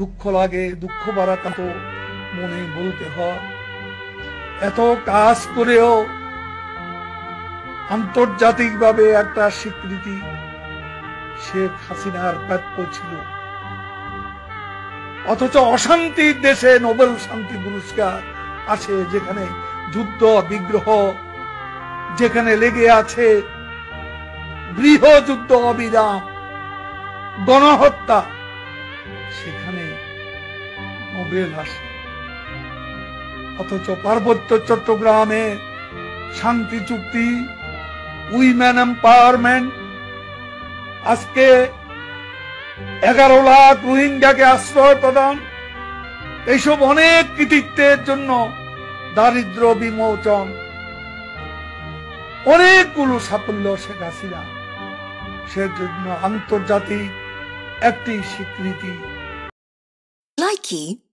দুঃখ লাগে, দুঃখ বাড়াকান্ত মনে বলতে হয়। এত কাজ করেও আন্তর্জাতিকভাবে একটা স্বীকৃতি শেখ হাসিনার প্রাপ্য ছিল। অথচ অশান্তির দেশে নোবেল শান্তি পুরস্কার আছে যেখানে যুদ্ধ, বিগ্রহ, যেখানে লেগে আছে গৃহযুদ্ধ অবিরাম গণহত্যা। সেখানে নোবেল আসে অথচ পার্বত্য চট্টগ্রামে শান্তি চুক্তি, উইমেন এম্পাওয়ারমেন্ট, আজকে এগারো লাখ রোহিঙ্গাকে আশ্রয় প্রদান, এইসব অনেক কৃতিত্বের জন্য দারিদ্র বিমোচন। অনেকগুলো সাফল্য শেখ হাসিনা। সেজন্য আন্তর্জাতিক একটি স্বীকৃতি। key